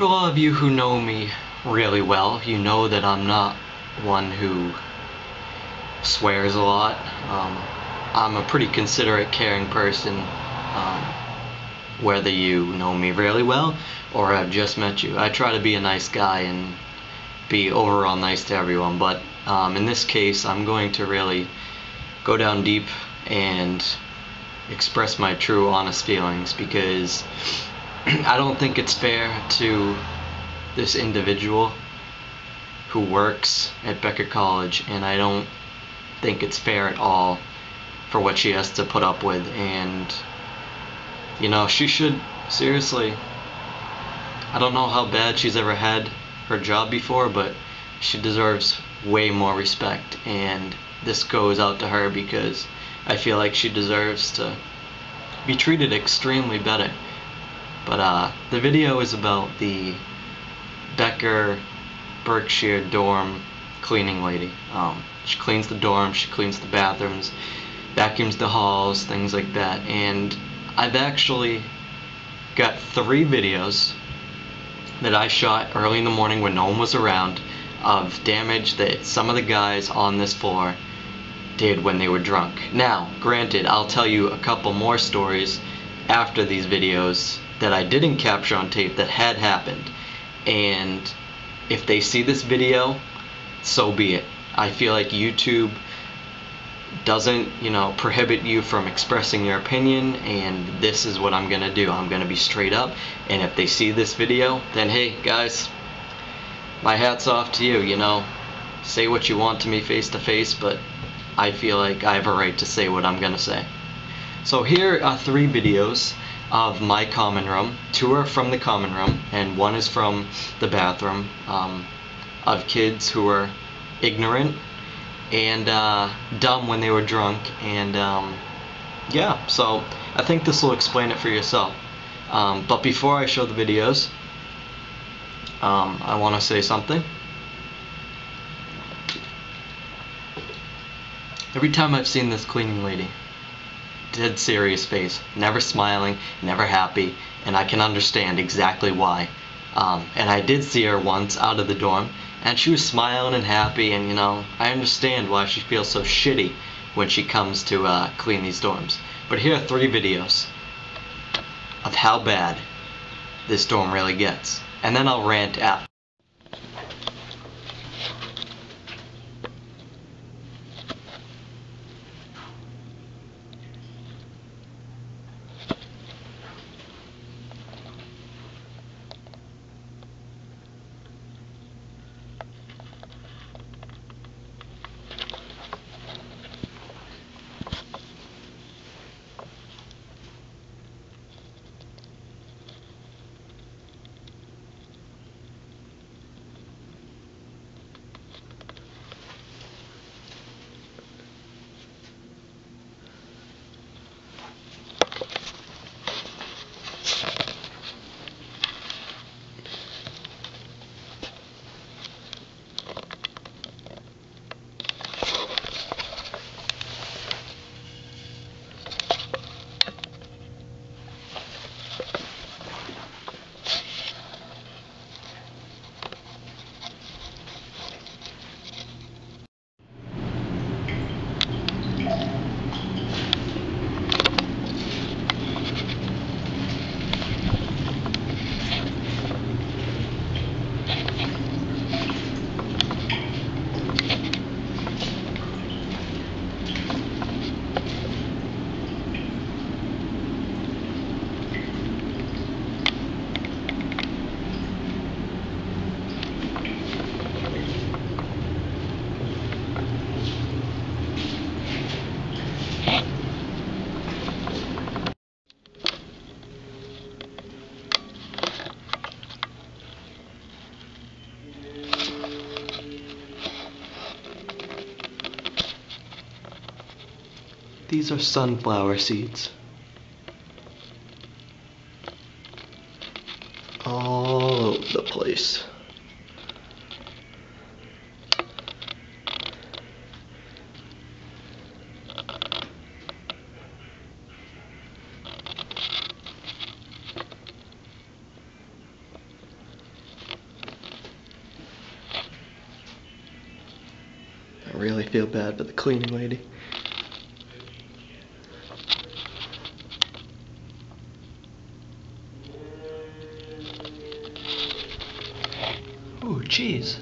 For all of you who know me really well, you know that I'm not one who swears a lot. Um, I'm a pretty considerate, caring person, um, whether you know me really well or I've just met you. I try to be a nice guy and be overall nice to everyone, but um, in this case, I'm going to really go down deep and express my true, honest feelings because I don't think it's fair to this individual who works at Becker College, and I don't think it's fair at all for what she has to put up with. And, you know, she should, seriously, I don't know how bad she's ever had her job before, but she deserves way more respect. And this goes out to her because I feel like she deserves to be treated extremely better. But uh, the video is about the Becker Berkshire dorm cleaning lady. Um, she cleans the dorm, she cleans the bathrooms, vacuums the halls, things like that. And I've actually got three videos that I shot early in the morning when no one was around of damage that some of the guys on this floor did when they were drunk. Now, granted, I'll tell you a couple more stories after these videos that I didn't capture on tape that had happened. And if they see this video, so be it. I feel like YouTube doesn't, you know, prohibit you from expressing your opinion and this is what I'm going to do. I'm going to be straight up and if they see this video, then hey, guys, my hat's off to you, you know. Say what you want to me face to face, but I feel like I have a right to say what I'm going to say. So here are three videos of my common room. Two are from the common room, and one is from the bathroom um, of kids who were ignorant and uh, dumb when they were drunk. And um, yeah, so I think this will explain it for yourself. Um, but before I show the videos, um, I want to say something. Every time I've seen this cleaning lady, dead serious face, never smiling, never happy, and I can understand exactly why. Um, and I did see her once out of the dorm, and she was smiling and happy, and you know, I understand why she feels so shitty when she comes to uh, clean these dorms. But here are three videos of how bad this dorm really gets. And then I'll rant after. These are sunflower seeds. All over the place. I really feel bad for the cleaning lady. Ooh, cheese.